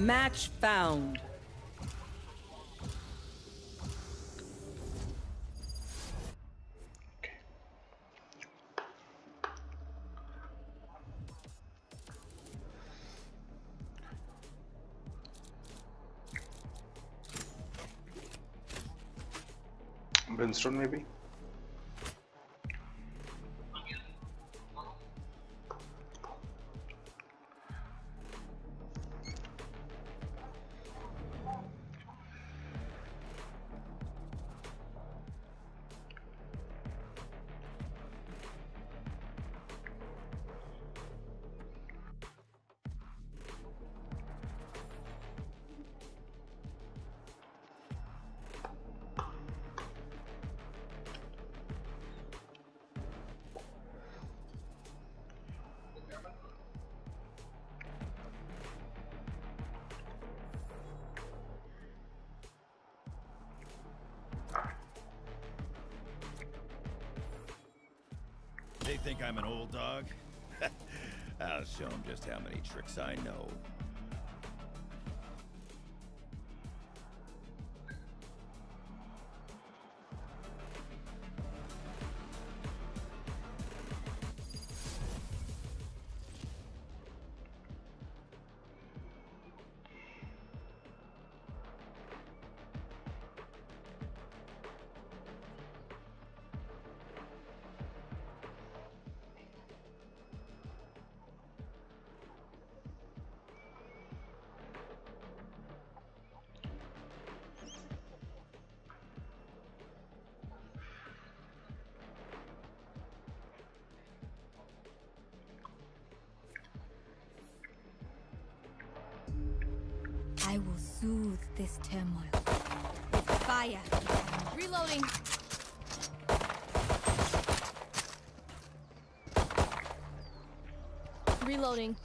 Match found. Brimstone maybe? They think I'm an old dog? I'll show them just how many tricks I know. I will soothe this turmoil with fire. Reloading. Reloading.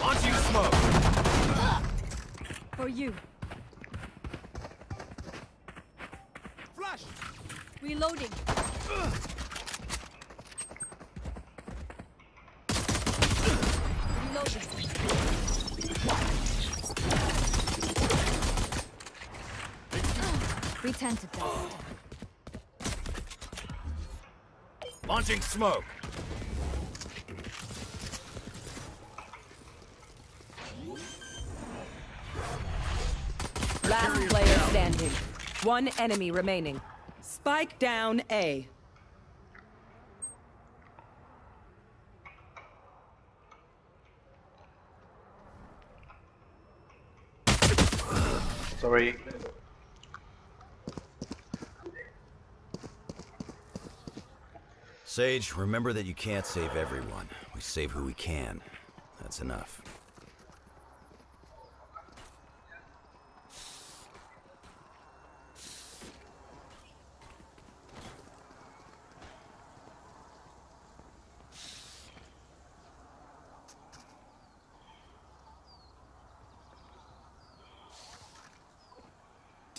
Launching smoke! For you. Flash! Reloading. Reloading. Return to dust. Launching smoke! One enemy remaining. Spike down A. Sorry. Sage, remember that you can't save everyone. We save who we can. That's enough.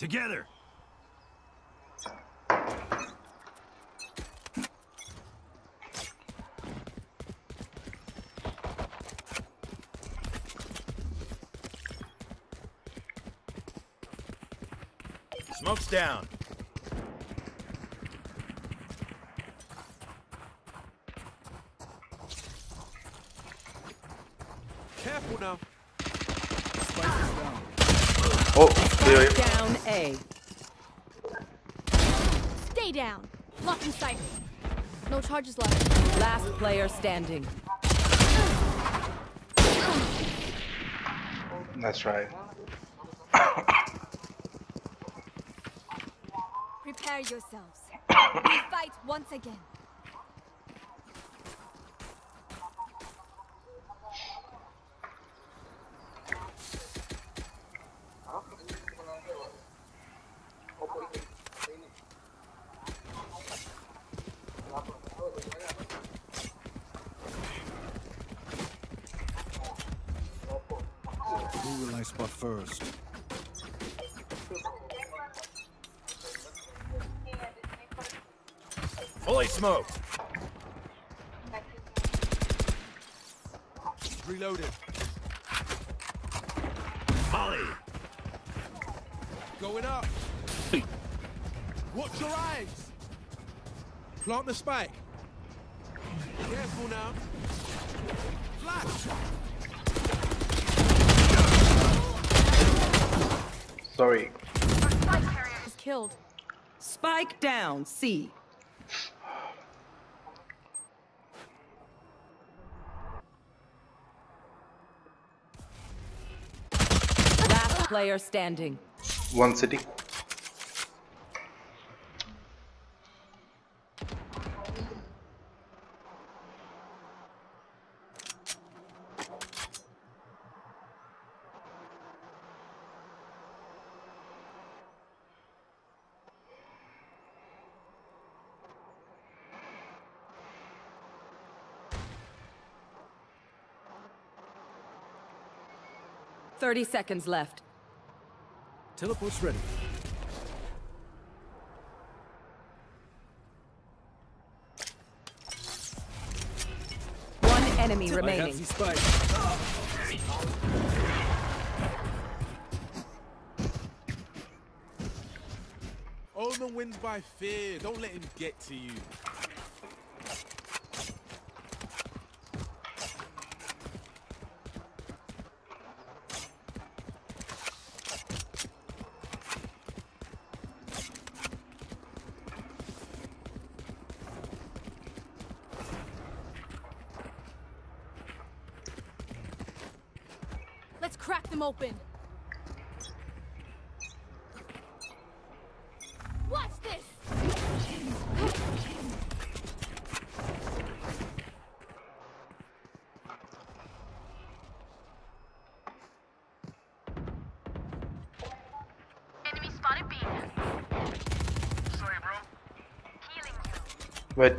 Together! Smoke's down. Careful now. Oh, there. Spike down Stay down. Lock in sight. No charges left. Last player standing. That's right. Prepare yourselves. we fight once again. Who will I spot first? Fully smoked. Reloaded. Molly. Going up. Watch your eyes. Plant the spike. Careful now. Flash. Sorry. He's killed. Spike down, C. player standing. One city. Thirty seconds left. Teleport's ready. One enemy I have remaining. the spike. Omen wins by fear. Don't let him get to you. Let's crack them open. Watch this. Enemy spotted B. Sorry, bro. Healing you. Wait.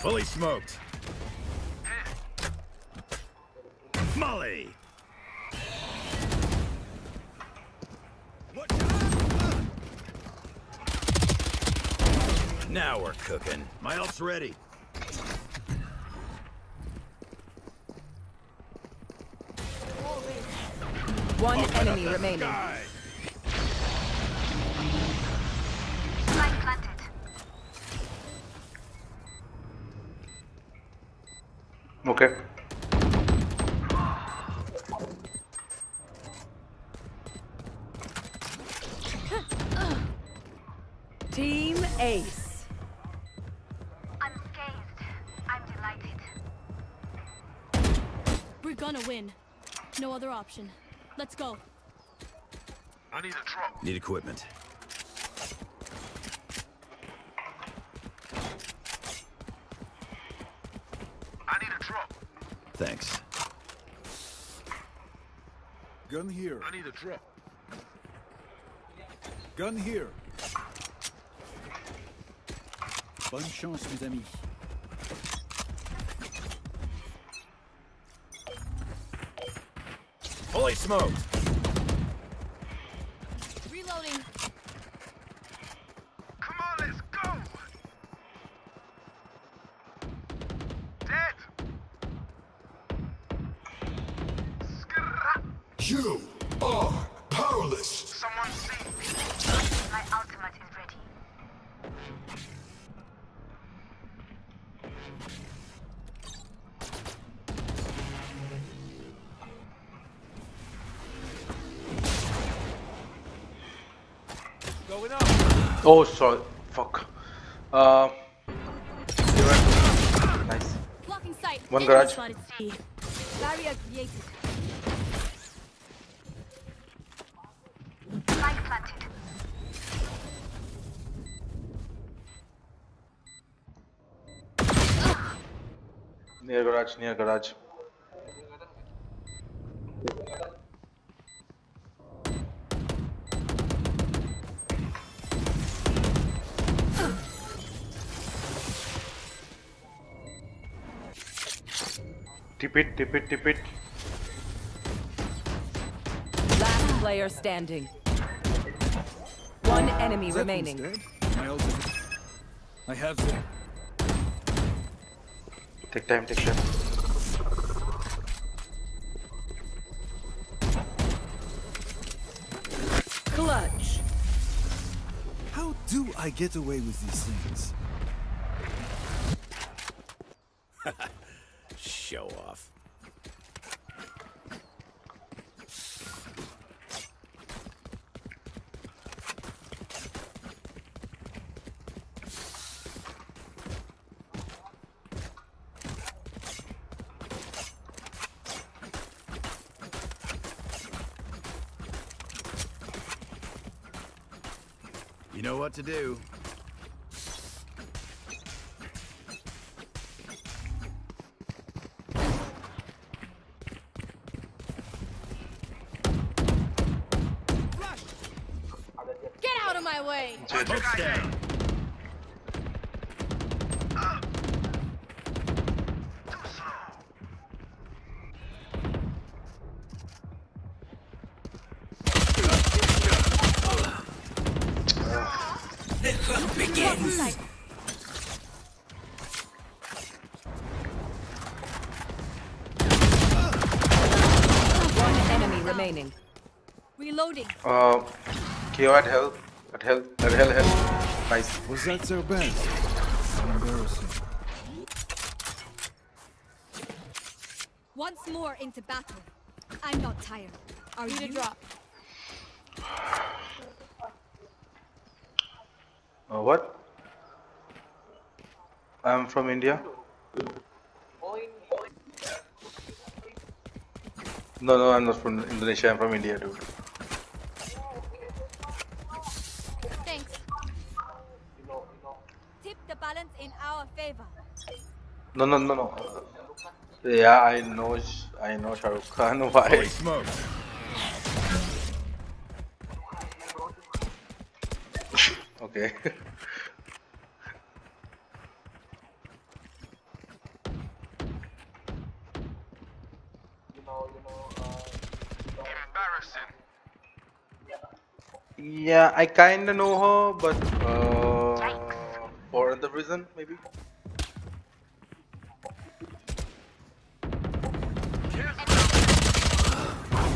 Fully smoked. Molly. Now we're cooking. My ult's ready. One enemy remaining. Guy. Spike planted. Okay. Team Ace. Unscathed. I'm delighted. We're gonna win. No other option. Let's go. I need a drop. Need equipment. I need a drop. Thanks. Gun here. I need a drop. Gun here. Bonne chance, mes amis. Fully smoked. Oh, sorry. Fuck. Uh, nice. One Enemy garage. Barrier created. Near garage, near garage. Tip it, tip it, tip it. Last player standing. One enemy That remaining. dead. My ultimate. I have the. Take time, take time. Clutch. How do I get away with these things? Know what to do. KO at hell. At hell. At hell, hell. Nice. Was that so bad? Embarrassing. Once more into battle. I'm not tired. Are you? to drop. Uh, what? I'm from India. No, no, I'm not from Indonesia. I'm from India, dude. Thanks. Tip the balance in our favor. No, no, no, no. Yeah, I know. I know Shah Rukh Khan. Why? Okay. Yeah, I kinda know her, but uh, for other reason maybe.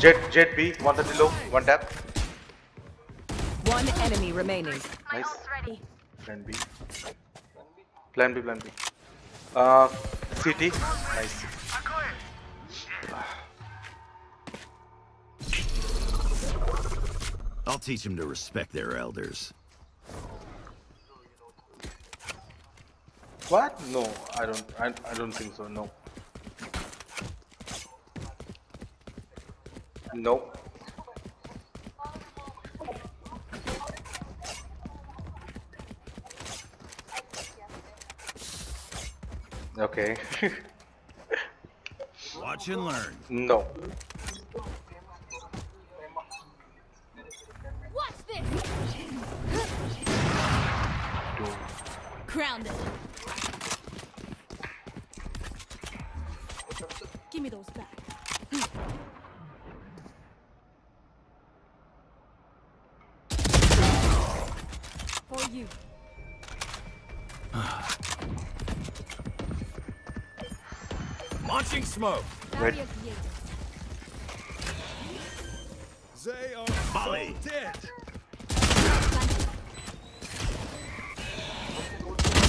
Jett, Jett B, one thirty low, one tap. One enemy remaining. Nice. Ready. Plan B. Plan B, plan B. Uh, CT. Nice. I'll teach them to respect their elders. What? No, I don't. I, I don't think so. No. No. Okay. Watch and learn. no. Watch this! Grounded. Give me those back. For you. Launching smoke. Barrier created. They are Molly. so dead.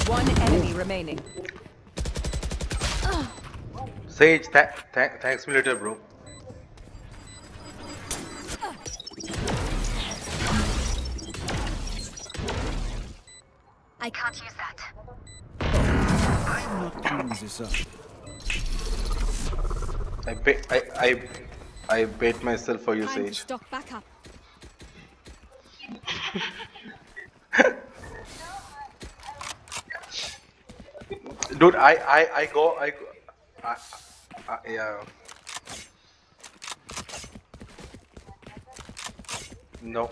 One enemy remaining. Sage, th th thanks me later, bro. I I bait myself for you, Time Sage. stock back up. Dude, I I I go I go- I, I, yeah. No.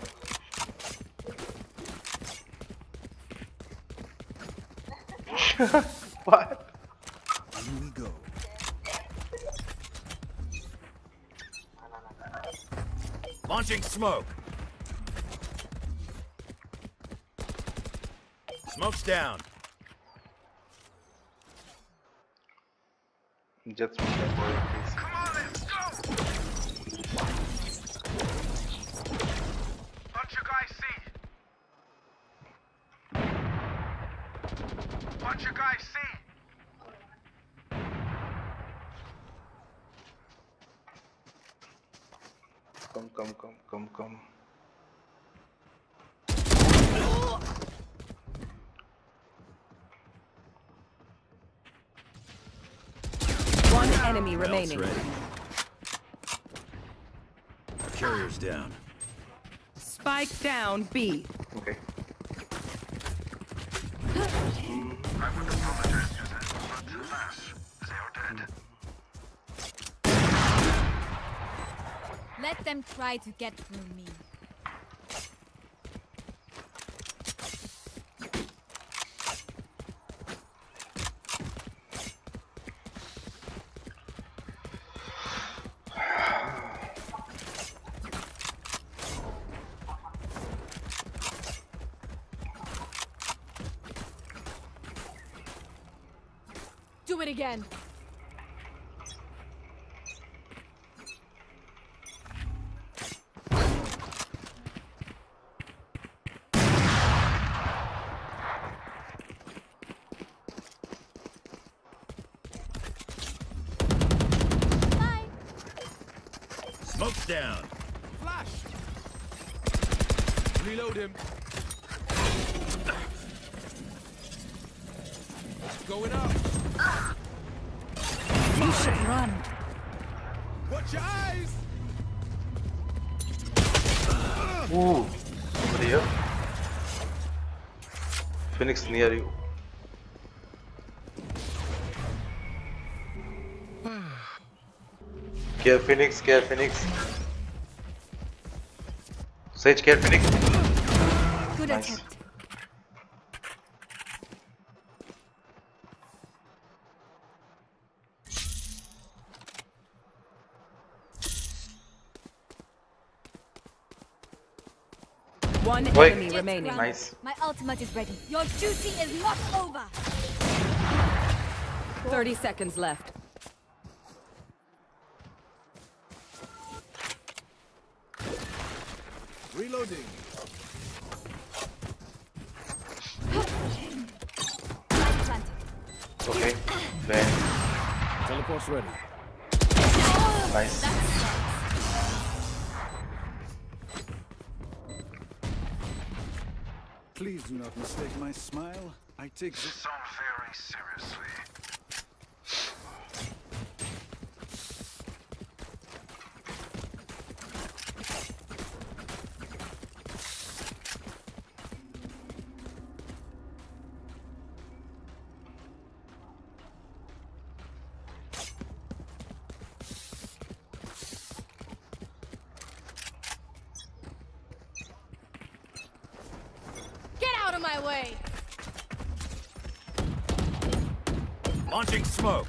what? Launching smoke. Smoke's down. Just remember, please. Come on, let's go! What you guys see? What you guys see? Come, come, come, come, come. One enemy remaining. ready. Carrier's down. Spike down B. Okay. I would Let them try to get through me. Do it again. Bye. Smoke's down. Flash. Reload him. Going up. You should run. Watch your eyes. Ooh. Somebody here. Phoenix near you. Care Phoenix, care Phoenix. Sage, care Phoenix. Good Nice. attempt. One Wait. enemy remaining. Nice. My ultimate is ready. Your duty is not over. 30 seconds left. Reloading. Okay. Then Teleport's ready. nice. Please do not mistake my smile. I take the So very seriously. Get out of my way. Launching smoke.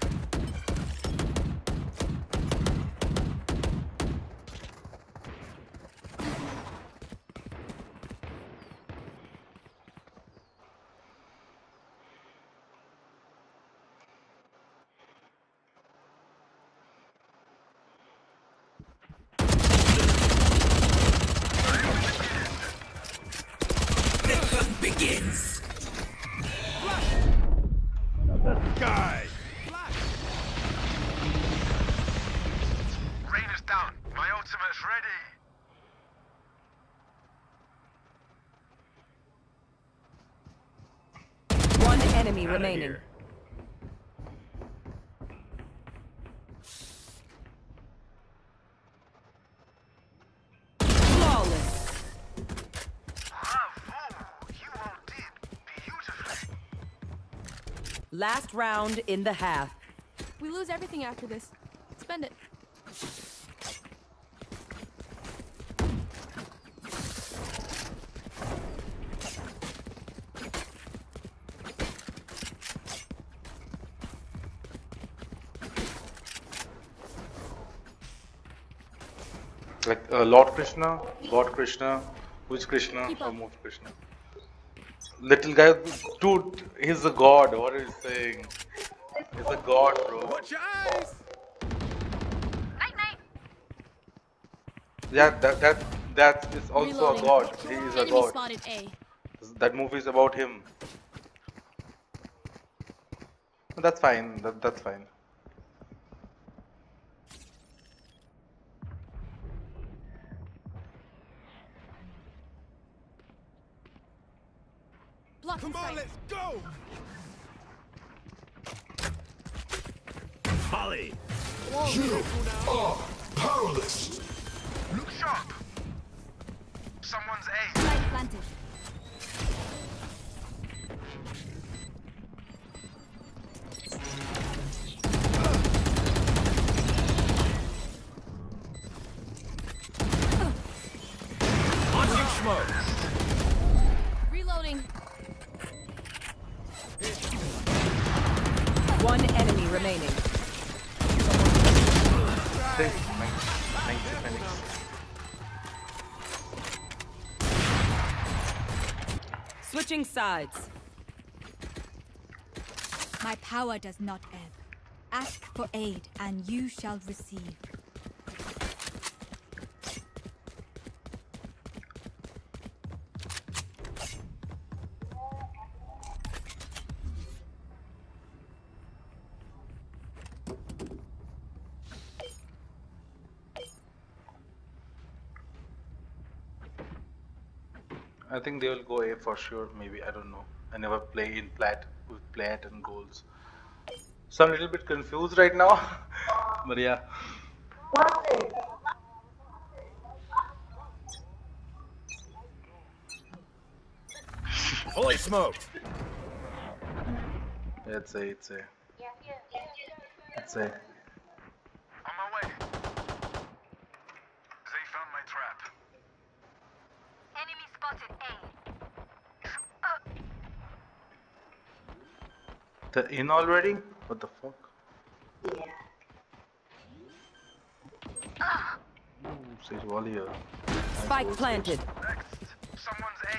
Guy. Rain is down. My ultimate's ready. One enemy Outta remaining. here. Flawless. Bravo! You all did beautifully. Last round in the half. We lose everything after this. Spend it. Like uh, Lord Krishna, Lord Krishna, who's Krishna? Or up. most Krishna? Little guy, dude, he's a god. What are you saying? He's a god, bro. Watch your eyes. Night night. Yeah, that that that is also Reloading. a god. He is a god. spotted A. That movie is about him. That's fine. That that's fine. Blocking Come on, sight. let's go. Sides. My power does not ebb. Ask for aid, and you shall receive. Think they will go A for sure. Maybe I don't know. I never play in plat with plat and goals. So I'm a little bit confused right now. but yeah. Fully smoked! Yeah, It's A. It's A. It's A. On my way. They found my trap. Enemy spotted A. The in already? What the fuck? Ooh, Sage wall here. Spike planted. Next. Someone's A.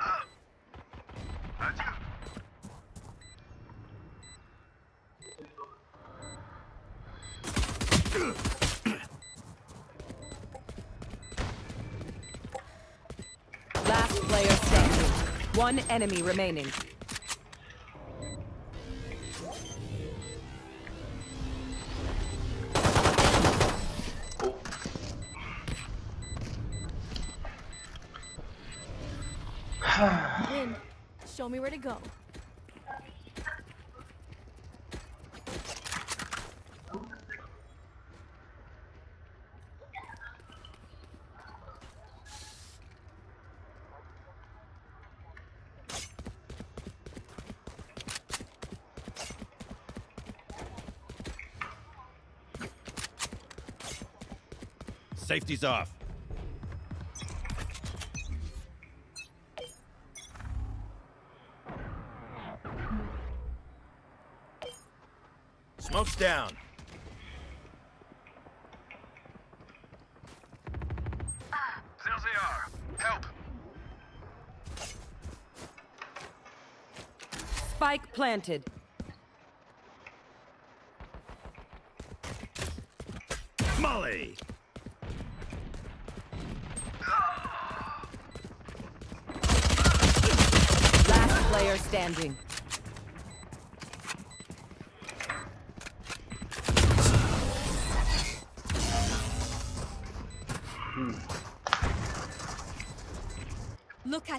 Uh. That's. Last player standing. One enemy remaining. Wind. Show me where to go. Safety's off. Smoke's down. There they are. Help. Spike planted. Molly! Last player standing.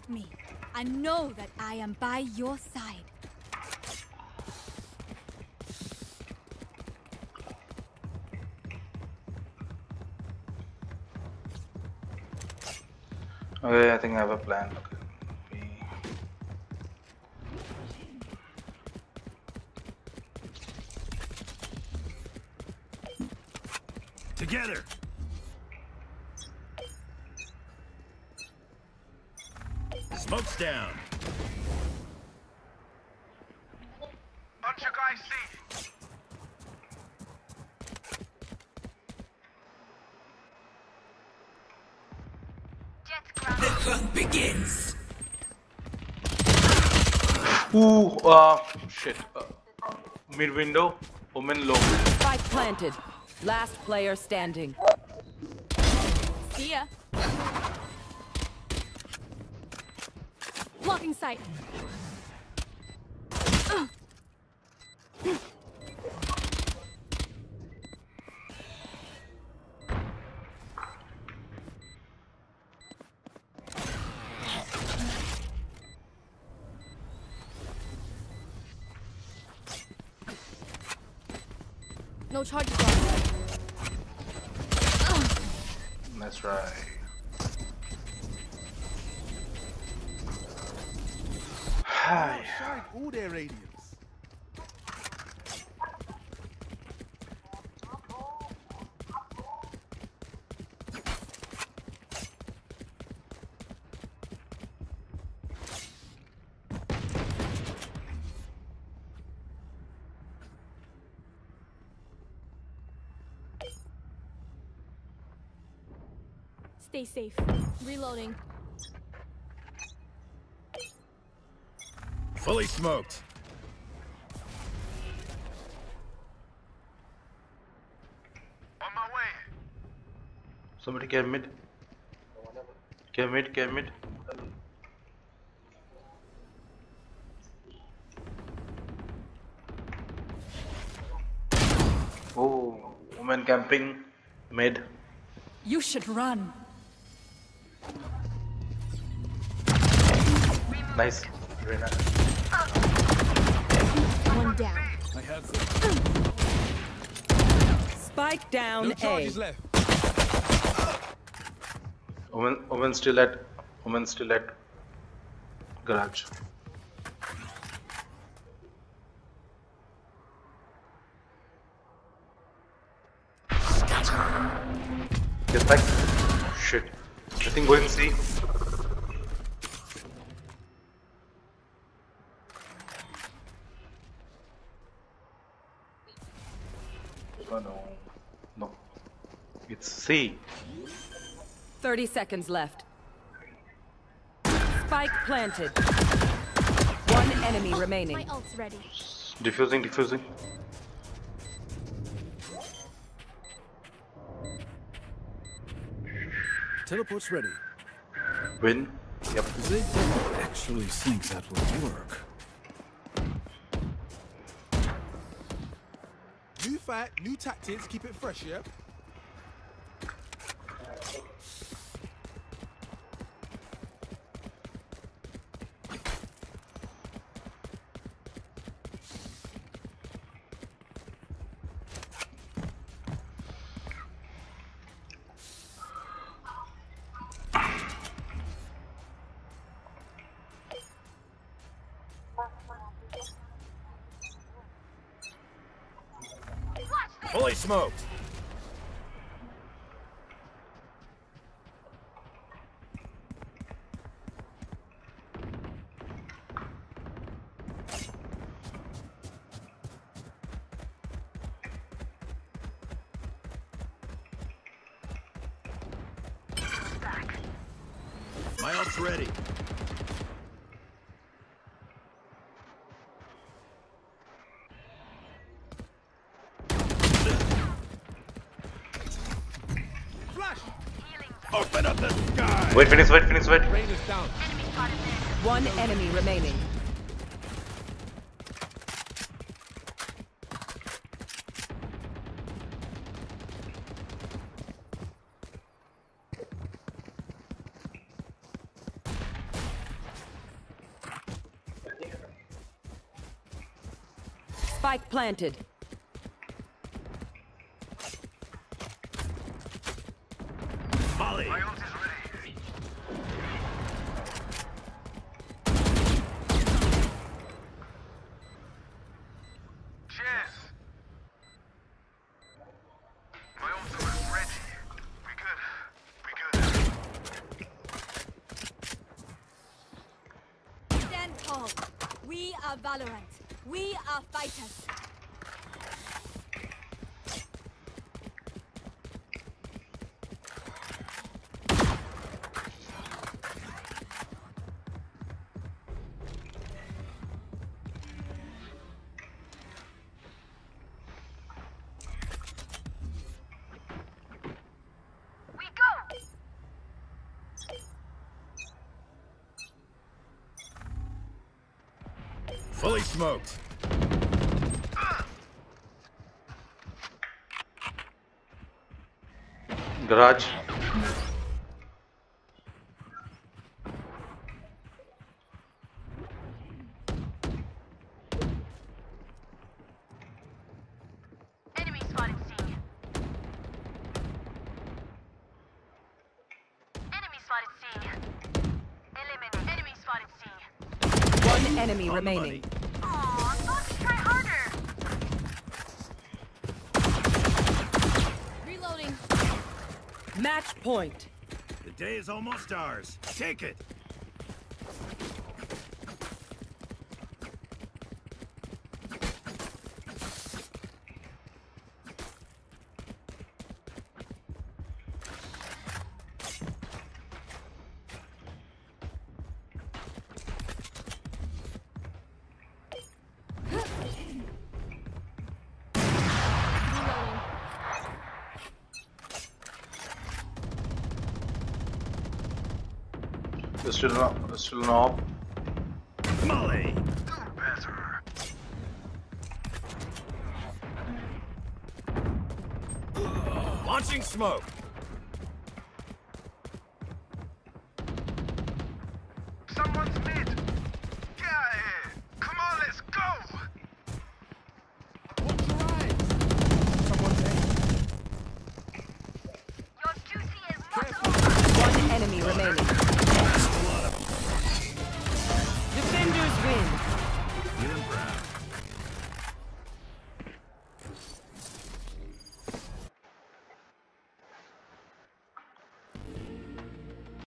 I me know that I am by your side. Okay, I think I have a plan. Together! Down. Bunch of guys C. Jett ground. Ooh, uh, shit. Uh, mid window, woman low. Spike planted. Last player standing. See ya. Sight. No charges Stay safe. Reloading. Fully smoked. On my way. Somebody get mid. Get mid, get mid. Oh, woman camping mid. You should run. Nice. Reyna. One down. I have them. Spike down No A. charges left. Woman, woman still at, woman still at garage. Get back. Shit. I think going C. Oh no. No. It's C. 30 seconds left. Spike planted. One enemy remaining. My ult's ready. Diffusing, diffusing. Teleport's ready. Win. Yep. They actually think that will work. New fight, new tactics, keep it fresh, yeah? Fully Wait, Phoenix, wait, Phoenix, wait. Rain. One enemy remaining. Spike planted. Fully smoked. Garage. Point. The day is almost ours. Take it. There's still no, there's still no op. Molly. Launching smoke.